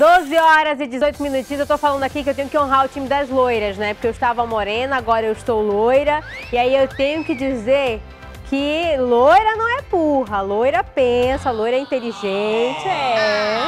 12 horas e 18 minutinhos, eu tô falando aqui que eu tenho que honrar o time das loiras, né? Porque eu estava morena, agora eu estou loira. E aí eu tenho que dizer que loira não é burra, loira pensa, loira é inteligente, é.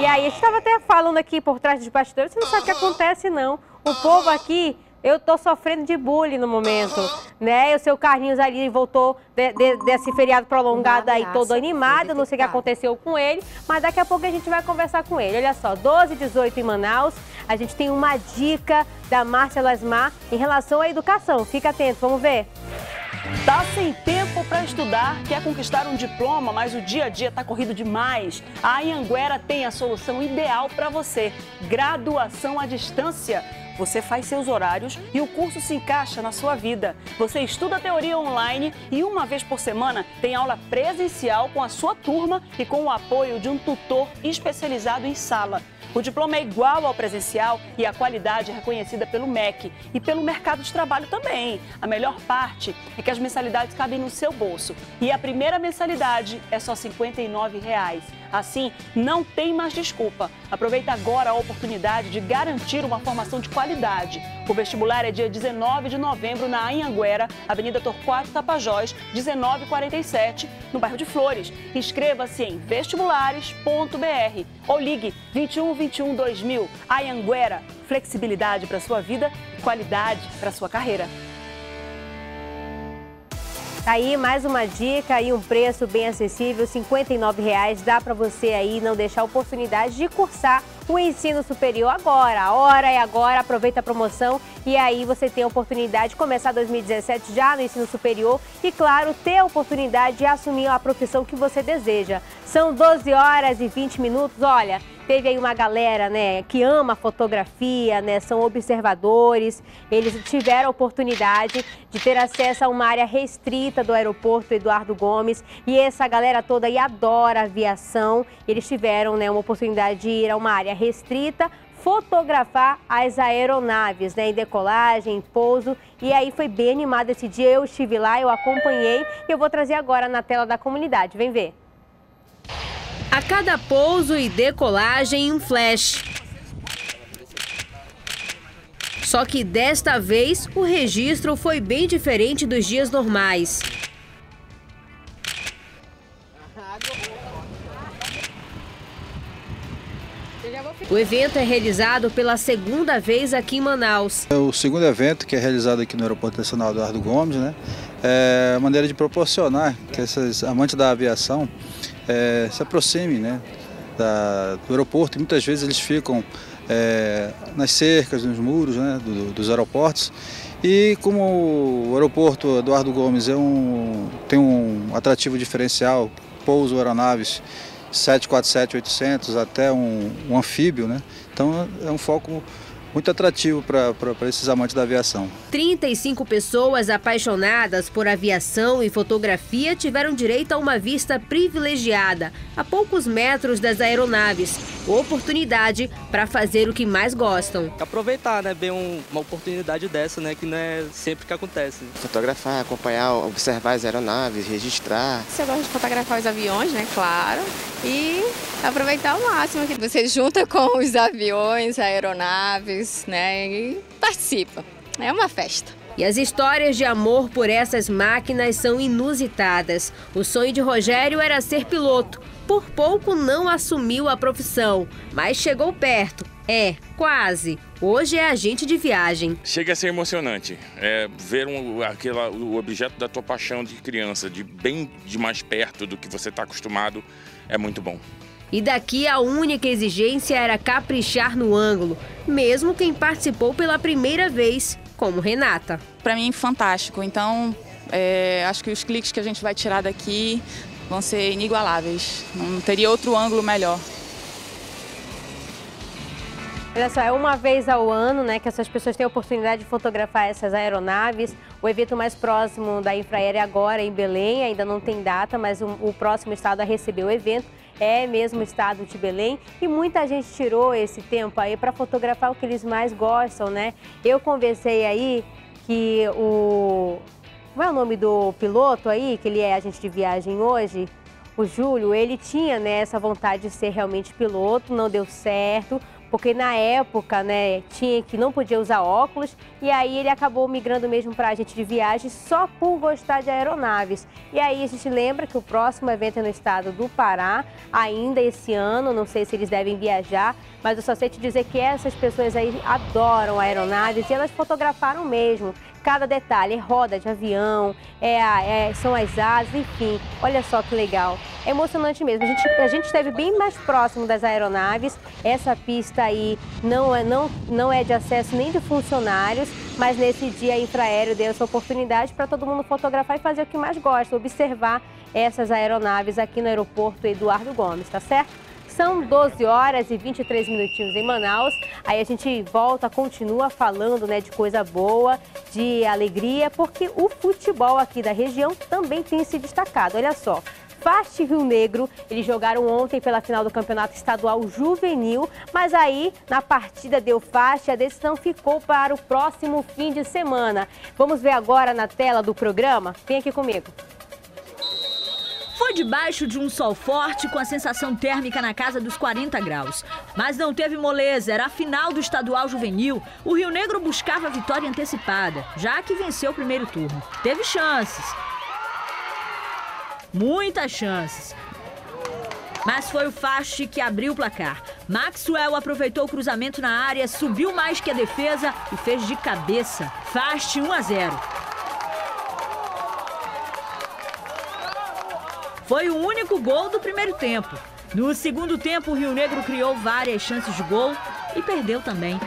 E aí a gente estava até falando aqui por trás dos bastidores, você não sabe o que acontece não. O povo aqui eu tô sofrendo de bullying no momento, né? E o seu Carlinhos ali voltou de, de, desse feriado prolongado aí todo animado, não sei o que aconteceu com ele, mas daqui a pouco a gente vai conversar com ele. Olha só, 12 e 18 em Manaus, a gente tem uma dica da Márcia Lasmar em relação à educação. Fica atento, vamos ver. Tá sem tempo para estudar, quer conquistar um diploma, mas o dia a dia tá corrido demais? A Anhanguera tem a solução ideal para você: graduação à distância. Você faz seus horários e o curso se encaixa na sua vida. Você estuda teoria online e uma vez por semana tem aula presencial com a sua turma e com o apoio de um tutor especializado em sala. O diploma é igual ao presencial e a qualidade é reconhecida pelo MEC e pelo mercado de trabalho também. A melhor parte é que as mensalidades cabem no seu bolso e a primeira mensalidade é só 59 reais. Assim, não tem mais desculpa. Aproveita agora a oportunidade de garantir uma formação de qualidade. O vestibular é dia 19 de novembro na Anhanguera, Avenida Torquato Tapajós, 1947, no bairro de Flores. Inscreva-se em vestibulares.br ou ligue 21 21 2000. Anhanguera, flexibilidade para sua vida qualidade para sua carreira. Tá aí mais uma dica e um preço bem acessível, R$ 59,00. Dá para você aí não deixar a oportunidade de cursar o ensino superior agora. A hora é agora, aproveita a promoção e aí você tem a oportunidade de começar 2017 já no ensino superior e, claro, ter a oportunidade de assumir a profissão que você deseja. São 12 horas e 20 minutos, olha... Teve aí uma galera, né, que ama fotografia, né, são observadores. Eles tiveram a oportunidade de ter acesso a uma área restrita do aeroporto Eduardo Gomes. E essa galera toda aí adora aviação. Eles tiveram, né, uma oportunidade de ir a uma área restrita fotografar as aeronaves, né, em decolagem, em pouso. E aí foi bem animado esse dia. Eu estive lá, eu acompanhei e eu vou trazer agora na tela da comunidade. Vem ver. A cada pouso e decolagem, um flash. Só que desta vez o registro foi bem diferente dos dias normais. O evento é realizado pela segunda vez aqui em Manaus. É o segundo evento que é realizado aqui no Aeroporto Nacional Eduardo Gomes, né? É a maneira de proporcionar que esses amantes da aviação é, se aproximem né, da, do aeroporto. muitas vezes eles ficam é, nas cercas, nos muros né, do, dos aeroportos. E como o aeroporto Eduardo Gomes é um, tem um atrativo diferencial, pouso aeronaves 747-800 até um, um anfíbio, né? então é um foco muito atrativo para esses amantes da aviação. 35 pessoas apaixonadas por aviação e fotografia tiveram direito a uma vista privilegiada, a poucos metros das aeronaves. Oportunidade para fazer o que mais gostam. Aproveitar, né? Ver um, uma oportunidade dessa, né? Que não é sempre que acontece. Fotografar, acompanhar, observar as aeronaves, registrar. Você gosta de fotografar os aviões, né? Claro. E aproveitar ao máximo que você junta com os aviões, aeronaves, né? E participa. É uma festa. E as histórias de amor por essas máquinas são inusitadas. O sonho de Rogério era ser piloto. Por pouco não assumiu a profissão, mas chegou perto. É, quase. Hoje é agente de viagem. Chega a ser emocionante. É, ver um, aquela, o objeto da tua paixão de criança, de bem de mais perto do que você está acostumado, é muito bom. E daqui a única exigência era caprichar no ângulo, mesmo quem participou pela primeira vez, como Renata. Para mim, fantástico. Então, é, acho que os cliques que a gente vai tirar daqui vão ser inigualáveis. Não teria outro ângulo melhor. Olha só, é uma vez ao ano né, que essas pessoas têm a oportunidade de fotografar essas aeronaves. O evento mais próximo da Infraero é agora em Belém, ainda não tem data, mas o, o próximo estado a receber o evento é mesmo o estado de Belém. E muita gente tirou esse tempo aí para fotografar o que eles mais gostam, né? Eu conversei aí que o... Qual é o nome do piloto aí, que ele é agente de viagem hoje? O Júlio, ele tinha né, essa vontade de ser realmente piloto, não deu certo, porque na época, né, tinha que não podia usar óculos e aí ele acabou migrando mesmo para a gente de viagem só por gostar de aeronaves. E aí a gente lembra que o próximo evento é no estado do Pará, ainda esse ano, não sei se eles devem viajar, mas eu só sei te dizer que essas pessoas aí adoram aeronaves e elas fotografaram mesmo cada detalhe, é roda de avião, é, é, são as asas, enfim, olha só que legal. É emocionante mesmo. A gente, a gente esteve bem mais próximo das aeronaves. Essa pista aí não é, não, não é de acesso nem de funcionários, mas nesse dia a Infraero deu essa oportunidade para todo mundo fotografar e fazer o que mais gosta, observar essas aeronaves aqui no aeroporto Eduardo Gomes, tá certo? São 12 horas e 23 minutinhos em Manaus. Aí a gente volta, continua falando né, de coisa boa, de alegria, porque o futebol aqui da região também tem se destacado. Olha só. Fast Rio Negro, eles jogaram ontem pela final do Campeonato Estadual Juvenil, mas aí na partida deu faixa, a decisão ficou para o próximo fim de semana. Vamos ver agora na tela do programa? Vem aqui comigo. Debaixo de um sol forte com a sensação térmica na casa dos 40 graus. Mas não teve moleza, era a final do estadual juvenil. O Rio Negro buscava a vitória antecipada, já que venceu o primeiro turno. Teve chances. Muitas chances. Mas foi o Fast que abriu o placar. Maxwell aproveitou o cruzamento na área, subiu mais que a defesa e fez de cabeça. Fast 1 a 0. Foi o único gol do primeiro tempo. No segundo tempo, o Rio Negro criou várias chances de gol e perdeu também.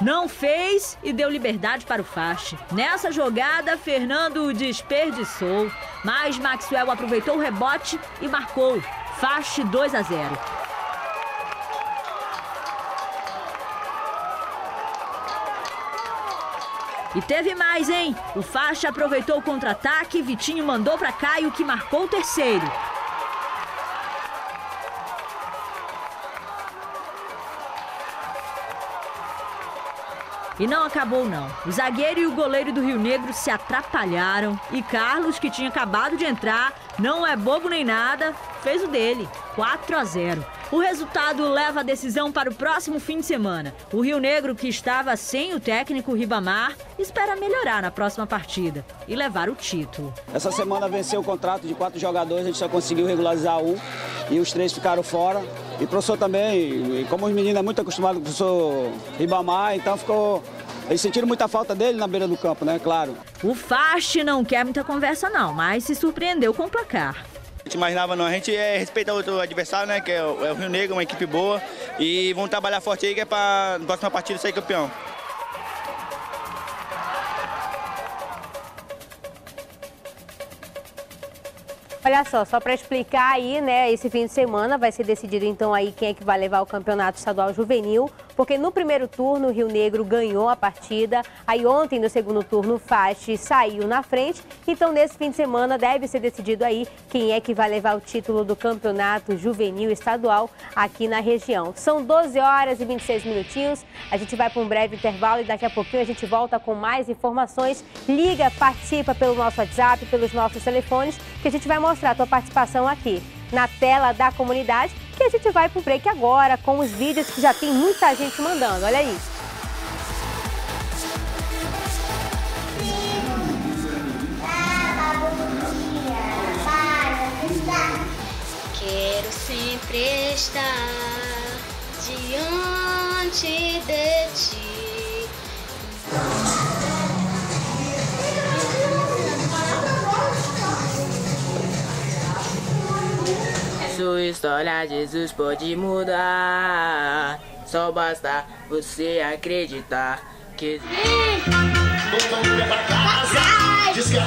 Não fez e deu liberdade para o Fast. Nessa jogada, Fernando desperdiçou, mas Maxwell aproveitou o rebote e marcou. Fast 2 a 0. E teve mais, hein? O Faixa aproveitou o contra-ataque, Vitinho mandou para Caio que marcou o terceiro. E não acabou não. O zagueiro e o goleiro do Rio Negro se atrapalharam e Carlos, que tinha acabado de entrar, não é bobo nem nada, fez o dele, 4 a 0. O resultado leva a decisão para o próximo fim de semana. O Rio Negro, que estava sem o técnico Ribamar, espera melhorar na próxima partida e levar o título. Essa semana venceu o contrato de quatro jogadores, a gente só conseguiu regularizar um e os três ficaram fora. E o professor também, como os meninos é muito acostumado com o professor Ribamar, então ficou eles sentiram muita falta dele na beira do campo, né? Claro. O Fast não quer muita conversa, não, mas se surpreendeu com o placar. A gente imaginava não, a gente é, respeita o adversário, né? Que é o, é o Rio Negro, uma equipe boa. E vamos trabalhar forte aí que é para na próxima partida sair campeão. Olha só, só para explicar aí, né, esse fim de semana vai ser decidido então aí quem é que vai levar o Campeonato Estadual Juvenil porque no primeiro turno o Rio Negro ganhou a partida, aí ontem no segundo turno o Fast saiu na frente, então nesse fim de semana deve ser decidido aí quem é que vai levar o título do Campeonato Juvenil Estadual aqui na região. São 12 horas e 26 minutinhos, a gente vai para um breve intervalo e daqui a pouquinho a gente volta com mais informações. Liga, participa pelo nosso WhatsApp, pelos nossos telefones, que a gente vai mostrar a tua participação aqui na tela da comunidade a gente vai pro break agora com os vídeos que já tem muita gente mandando. Olha isso. Quero sempre estar diante de ti. Sua história Jesus pode mudar. Só basta você acreditar que. Voltando pra casa, diz que